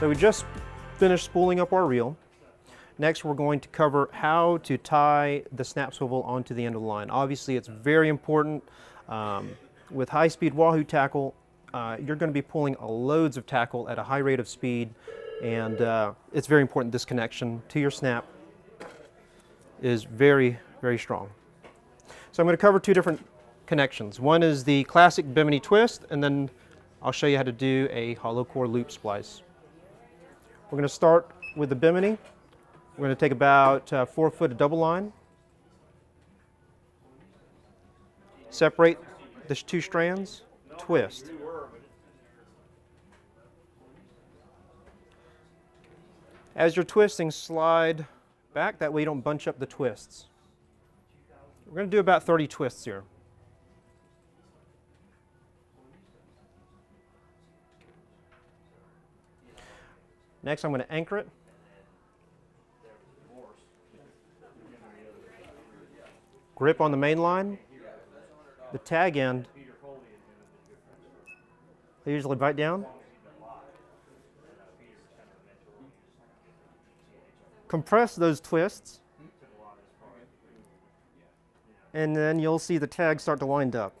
So we just finished spooling up our reel. Next, we're going to cover how to tie the snap swivel onto the end of the line. Obviously, it's very important. Um, with high-speed wahoo tackle, uh, you're going to be pulling loads of tackle at a high rate of speed, and uh, it's very important this connection to your snap is very, very strong. So I'm going to cover two different connections. One is the classic Bimini twist, and then I'll show you how to do a hollow core loop splice. We're going to start with the Bimini. We're going to take about uh, four foot of double line, separate the two strands, twist. As you're twisting, slide back. That way you don't bunch up the twists. We're going to do about 30 twists here. Next, I'm going to anchor it. Grip on the main line. The tag end, I usually bite down. Compress those twists. And then you'll see the tag start to wind up.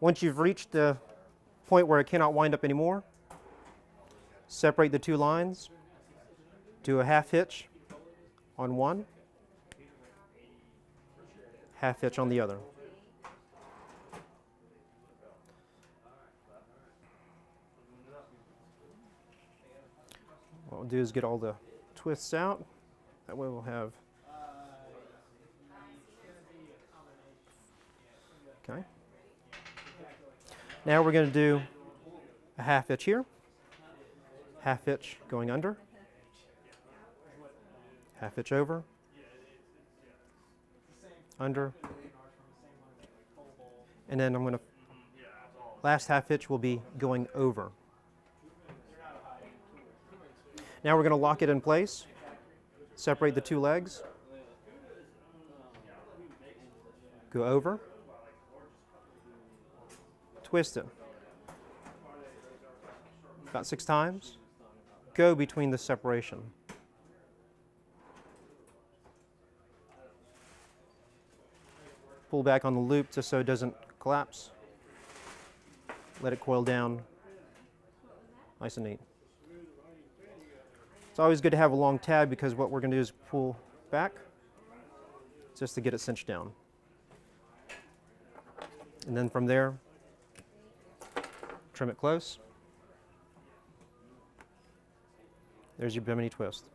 Once you've reached the point where it cannot wind up anymore, separate the two lines, do a half hitch on one, half hitch on the other. What we'll do is get all the twists out. That way we'll have Okay. Now we're going to do a half hitch here, half hitch going under, half hitch over, under, and then I'm going to, last half hitch will be going over. Now we're going to lock it in place, separate the two legs, go over, twist it about six times, go between the separation. Pull back on the loop just so it doesn't collapse. Let it coil down nice and neat. It's always good to have a long tab because what we're going to do is pull back just to get it cinched down. And then from there, trim it close. There's your Bimini twist.